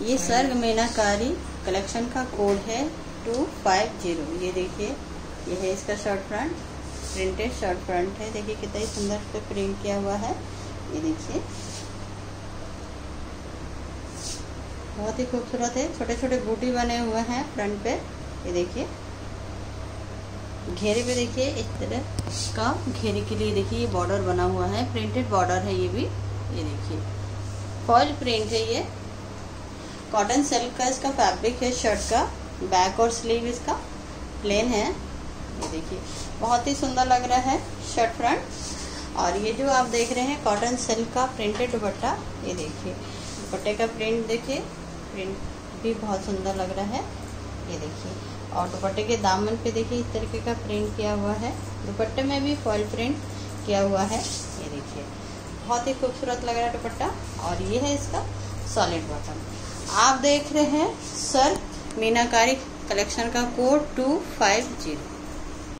ये सर्ग मीनाकारी कलेक्शन का कोड है टू फाइव ज़ीरो। ये देखिए ये है इसका shirt front, printed shirt front है। देखिए कितना ही सुंदर पे प्रिंट किया हुआ है। ये देखिए। बहुत ही खूबसूरत है। छोटे छोटे बूटी बने हुए हैं फ्रंट पे। ये देखिए। घेरे पे देखिए, इस तरह का घेरे के लिए देखिए ये बॉर्डर बना हुआ है। प्रिंटेड बॉर्डर है ये भी। ये देखिए। फॉइल प्रिंट है ये। कॉटन सिल्क का इसका फैब्रिक है शर्ट का बैक और स्लीव इसका प्लेन है। ये देखिए, बहुत ही सुंदर लग रहा है शर्ट फ्रंट और ये जो आप देख रहे हैं कॉटन सिल्क का प्रिंटेड दुपट्टा, ये देखिए। दुपट्टे का प्रिंट देखिए प्रिंट भी बहुत सुंदर लग रहा है। ये देखिए, और दुपट्टे के दामन पे देखिए, इस तरीके का प्रिंट किया हुआ है। दुपट्टे में भी फॉल प्रिंट किया हुआ है। ये देखिए, बहुत ही खूबसूरत लग रहा है दुपट्टा। और ये है इसका सॉलिड बटन आप देख रहे हैं सर मीनाकारी कलेक्शन का कोड टू फाइव ज़ीरो।